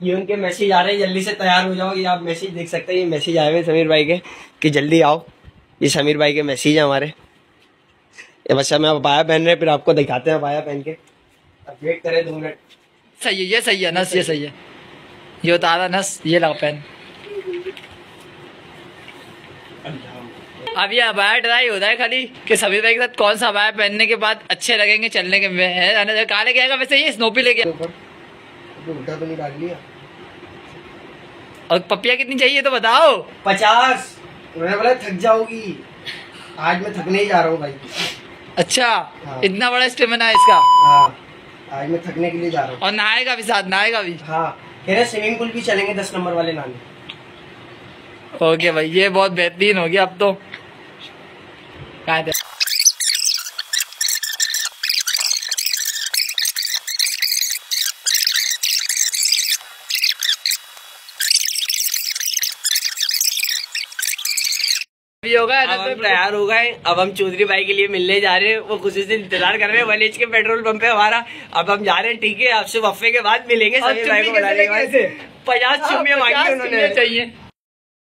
ये उनके मैसेज आ रहे हैं जल्दी से तैयार हो जाओ। ये आप मैसेज देख सकते हैं ये मैसेज आए हुए समीर भाई के कि जल्दी आओ। ये समीर भाई के मैसेज है हमारे। ये बस हमें अब पाया पहन रहे फिर आपको दिखाते हैं पाया पहन के। अब वेट करें दो मिनट सही है ये सही है नस ये सही है। ये उतारा नस ये लगा पेन। अब ये अबाया ट्राई होता है खाली कि सभी भाई के साथ कौन सा अबाया पहनने के बाद अच्छे लगेंगे चलने के में है कहा लेके आएगा? वैसे ये स्नोपी लेके उल्टा तो नहीं डाल लिया। और पपिया कितनी चाहिए तो बताओ। पचास। उन्होंने बोला थक जाओगी। आज मैं थकने ही जा रहा हूँ भाई। अच्छा हाँ। इतना बड़ा स्टेमिना है इसका। हाँ आज मैं थकने के लिए जा रहा हूँ। और नहाएगा भी साथ नहाएगा भी। हाँ कह रहे स्विमिंग पूल भी चलेंगे दस नंबर वाले नानी ओके भाई ये बहुत बेहतरीन हो गया अब तो। कहाँ भी होगा हम तैयार हो गए अब हम चौधरी भाई के लिए मिलने जा रहे हैं वो कुछ दिन इंतज़ार कर रहे हैं वन एच के पेट्रोल पंप पे हमारा। अब हम जा रहे हैं ठीक है आपसे वफे के बाद मिलेंगे पचास चुम्मियाँ मांगी उन्होंने। चाहिए।